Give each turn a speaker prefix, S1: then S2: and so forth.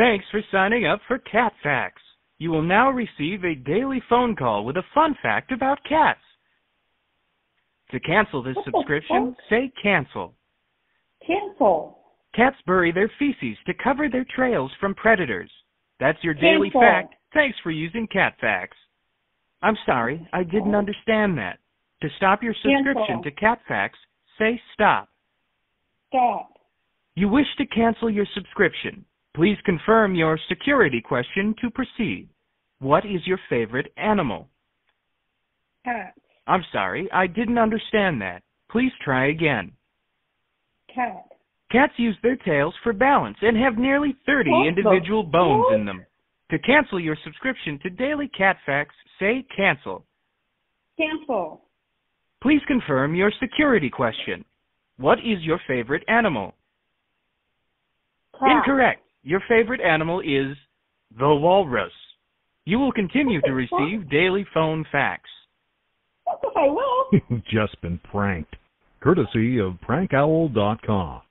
S1: Thanks for signing up for Cat Facts. You will now receive a daily phone call with a fun fact about cats. To cancel this
S2: oh,
S1: subscription,
S2: oh.
S1: say cancel.
S2: Cancel.
S1: Cats bury their feces to cover their trails from predators. That's your daily fact. Thanks for using Cat Facts. I'm sorry, I didn't understand that. To stop your subscription
S2: Cancel.
S1: to Cat Facts, say stop.
S2: Stop.
S1: You wish to cancel your subscription. Please confirm your security question to proceed. What is your favorite animal?
S2: Cat.
S1: I'm sorry, I didn't understand that. Please try again.
S2: Cat.
S1: Cats use their tails for balance and have nearly 30
S2: What
S1: individual bones
S2: fuck?
S1: in them. To cancel your subscription to Daily Cat Facts, say cancel.
S2: Cancel.
S1: Please confirm your security question. What is your favorite animal?
S2: Cat.
S1: Incorrect. Your favorite animal is the walrus. You will continue to receive daily phone facts.
S2: What the hell?
S3: You've just been pranked. Courtesy of prankowl.com.